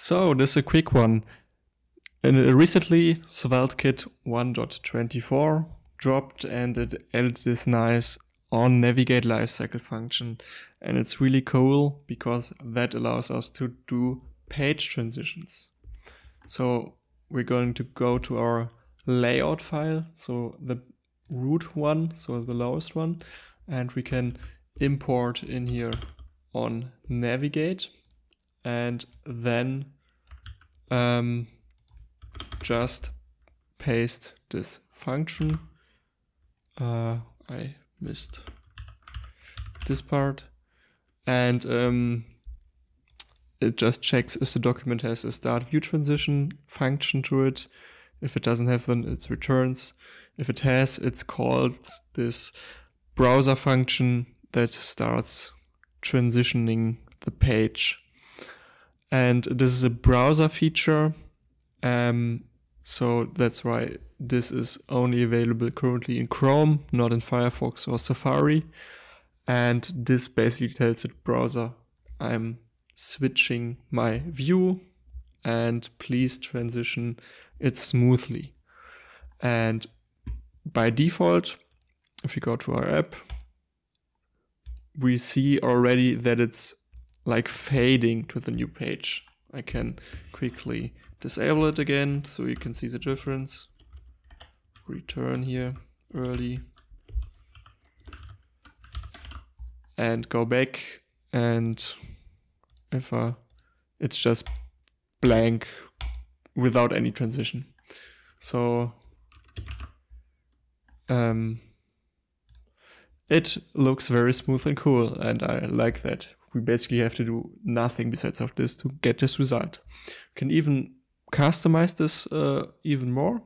So this is a quick one. And recently, SvelteKit 1.24 dropped and it added this nice on navigate lifecycle function. And it's really cool because that allows us to do page transitions. So we're going to go to our layout file. So the root one, so the lowest one, and we can import in here on navigate and then um, just paste this function. Uh, I missed this part and um, it just checks if the document has a start view transition function to it. If it doesn't have one, it returns. If it has, it's called this browser function that starts transitioning the page. And this is a browser feature. Um, so that's why this is only available currently in Chrome, not in Firefox or Safari. And this basically tells the browser I'm switching my view and please transition it smoothly. And by default, if we go to our app, we see already that it's like fading to the new page. I can quickly disable it again so you can see the difference. Return here early and go back and if I, it's just blank without any transition. So um, it looks very smooth and cool and I like that. We basically have to do nothing besides of this to get this result. We can even customize this uh, even more.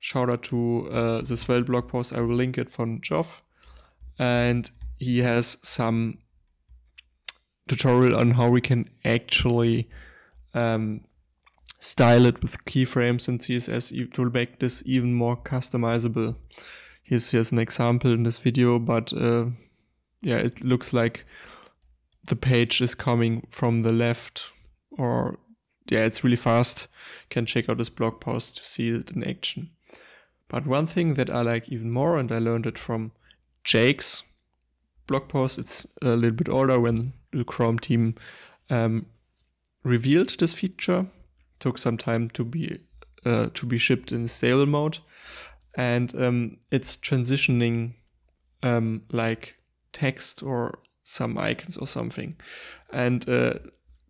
Shout out to uh, the Svelte blog post. I will link it from Geoff. And he has some tutorial on how we can actually um, style it with keyframes and CSS to make this even more customizable. Here's, here's an example in this video, but uh, yeah, it looks like the page is coming from the left or yeah, it's really fast. You can check out this blog post to see it in action. But one thing that I like even more, and I learned it from Jake's blog post, it's a little bit older when the Chrome team um, revealed this feature. took some time to be uh, to be shipped in stable mode, and um, it's transitioning um, like text or some icons or something. And uh,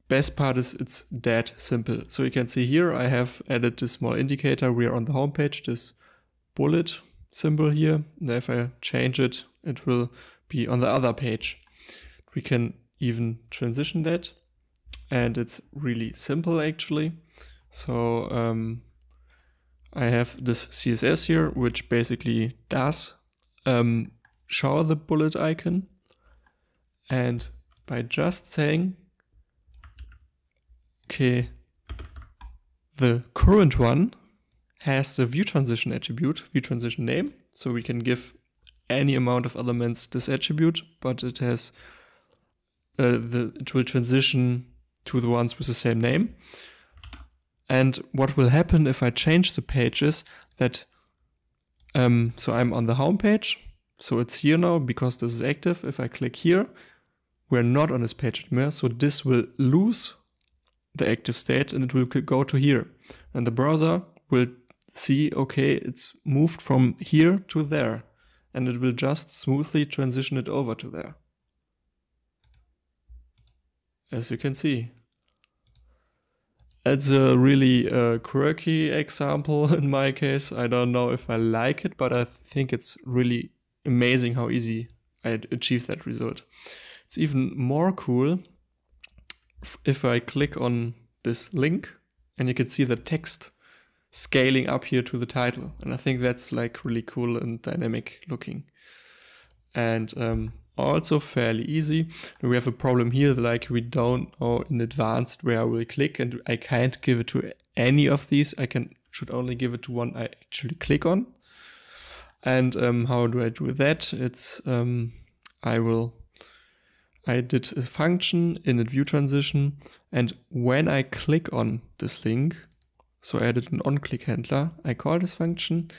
best part is it's that simple. So you can see here I have added this small indicator. We are on the home page. This bullet symbol here. And if I change it, it will be on the other page. We can even transition that. And it's really simple actually. So um, I have this CSS here, which basically does um, show the bullet icon. And by just saying, okay, the current one has the view transition attribute, view transition name. So we can give any amount of elements this attribute, but it has uh, the it will transition to the ones with the same name. And what will happen if I change the pages that um, so I'm on the home page, so it's here now because this is active. If I click here, we're not on this page anymore, so this will lose the active state and it will go to here. And the browser will see, okay, it's moved from here to there and it will just smoothly transition it over to there. As you can see. It's a really uh, quirky example in my case. I don't know if I like it, but I think it's really amazing how easy I achieved that result. It's even more cool if I click on this link and you can see the text scaling up here to the title. And I think that's like really cool and dynamic looking. And um, also fairly easy. We have a problem here, like we don't know in advance where I will click and I can't give it to any of these. I can should only give it to one I actually click on. And um, how do I do that? It's um, I will I did a function in a view transition, and when I click on this link, so I added an on-click handler, I call this function,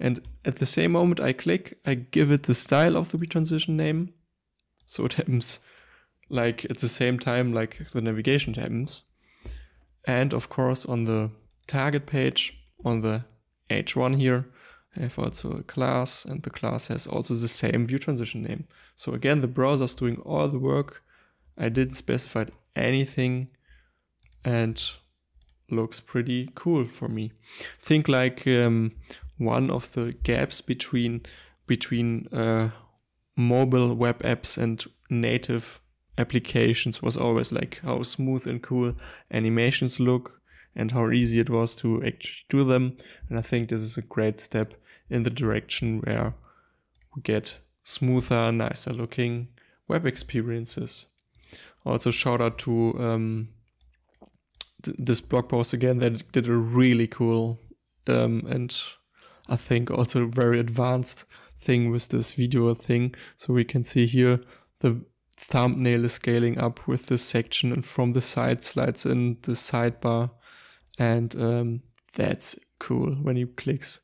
and at the same moment I click, I give it the style of the view transition name, so it happens like at the same time like the navigation happens. And of course on the target page, on the H1 here, have also a class and the class has also the same view transition name. So again, the browser's doing all the work. I didn't specify anything and looks pretty cool for me. Think like um, one of the gaps between between uh, mobile web apps and native applications was always like how smooth and cool animations look and how easy it was to actually do them. And I think this is a great step in the direction where we get smoother, nicer looking web experiences. Also, shout out to um, th this blog post again that did a really cool um, and I think also very advanced thing with this video thing. So we can see here the thumbnail is scaling up with this section and from the side slides in the sidebar and um, that's cool when you clicks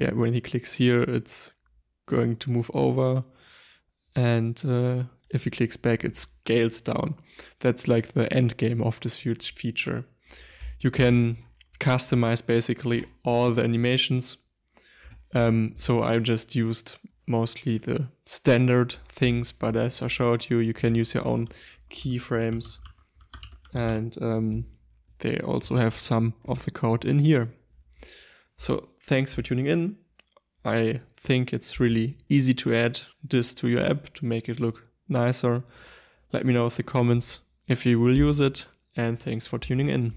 yeah, when he clicks here it's going to move over. And uh, if he clicks back it scales down. That's like the end game of this feature. You can customize basically all the animations. Um, so I just used mostly the standard things, but as I showed you, you can use your own keyframes. And um, they also have some of the code in here. So thanks for tuning in. I think it's really easy to add this to your app to make it look nicer. Let me know in the comments if you will use it and thanks for tuning in.